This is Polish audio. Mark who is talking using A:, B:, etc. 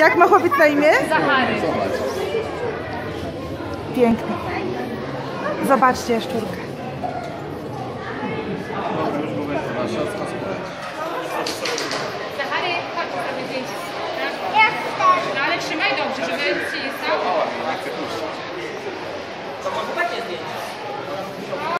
A: Jak ma chłopiec na imię?
B: Zachary.
A: Piękny. Zobaczcie szczurkę.